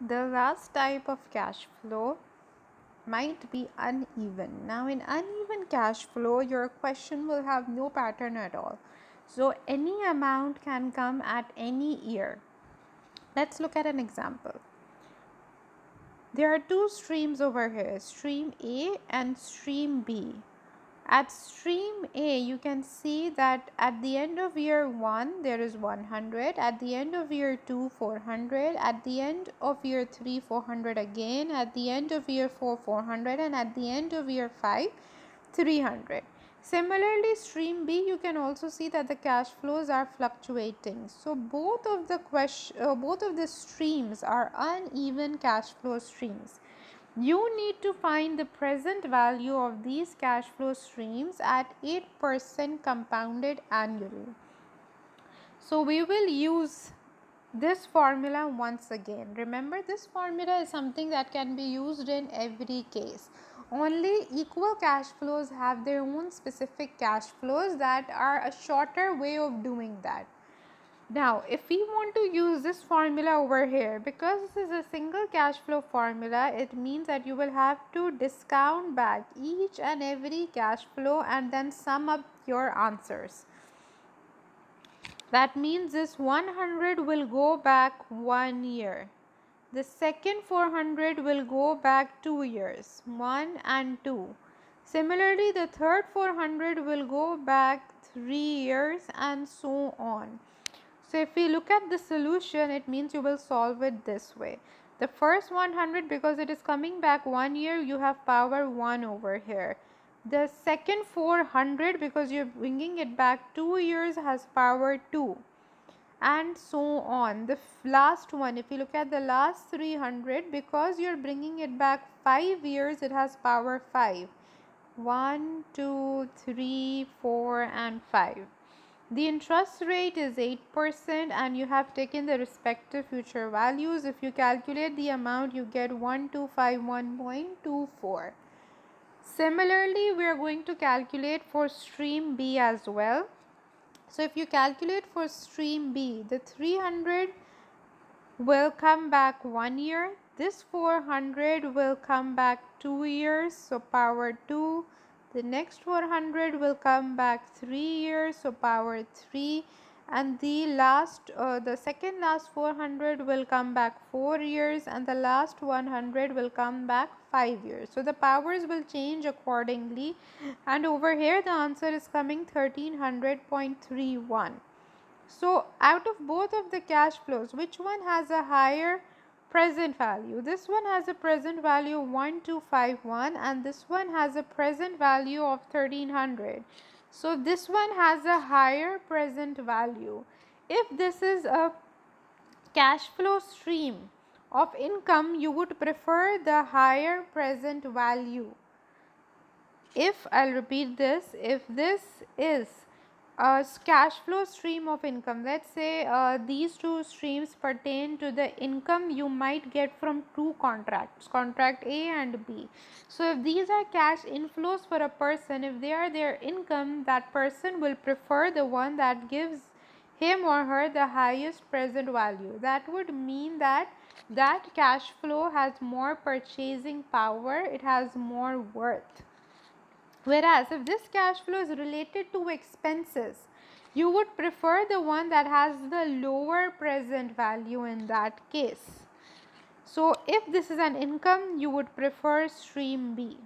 The last type of cash flow might be uneven. Now, in uneven cash flow, your question will have no pattern at all. So, any amount can come at any year. Let's look at an example. There are two streams over here stream A and stream B. At stream A, you can see that at the end of year 1, there is 100. At the end of year 2, 400. At the end of year 3, 400 again. At the end of year 4, 400. And at the end of year 5, 300. Similarly, stream B, you can also see that the cash flows are fluctuating. So, both of the question, uh, both of the streams are uneven cash flow streams. You need to find the present value of these cash flow streams at 8% compounded annually. So we will use this formula once again. Remember this formula is something that can be used in every case. Only equal cash flows have their own specific cash flows that are a shorter way of doing that. Now, if we want to use this formula over here, because this is a single cash flow formula, it means that you will have to discount back each and every cash flow and then sum up your answers. That means this 100 will go back one year. The second 400 will go back two years, 1 and 2. Similarly, the third 400 will go back 3 years and so on. So if we look at the solution, it means you will solve it this way. The first 100 because it is coming back one year, you have power 1 over here. The second 400 because you're bringing it back 2 years has power 2 and so on. The last one, if you look at the last 300 because you're bringing it back 5 years, it has power 5. 1, 2, 3, 4 and 5. The interest rate is 8% and you have taken the respective future values. If you calculate the amount, you get 1251.24. Similarly, we are going to calculate for stream B as well. So, if you calculate for stream B, the 300 will come back one year. This 400 will come back two years. So, power 2 the next 400 will come back 3 years so power 3 and the last uh, the second last 400 will come back 4 years and the last 100 will come back 5 years. So the powers will change accordingly. And over here the answer is coming 1300.31 so out of both of the cash flows which one has a higher present value. This one has a present value 1251 and this one has a present value of 1300. So this one has a higher present value. If this is a cash flow stream of income, you would prefer the higher present value. If I'll repeat this, if this is a cash flow stream of income. Let's say uh, these two streams pertain to the income you might get from two contracts contract a and b. So if these are cash inflows for a person if they are their income that person will prefer the one that gives him or her the highest present value. That would mean that that cash flow has more purchasing power it has more worth Whereas if this cash flow is related to expenses, you would prefer the one that has the lower present value in that case. So if this is an income, you would prefer stream B.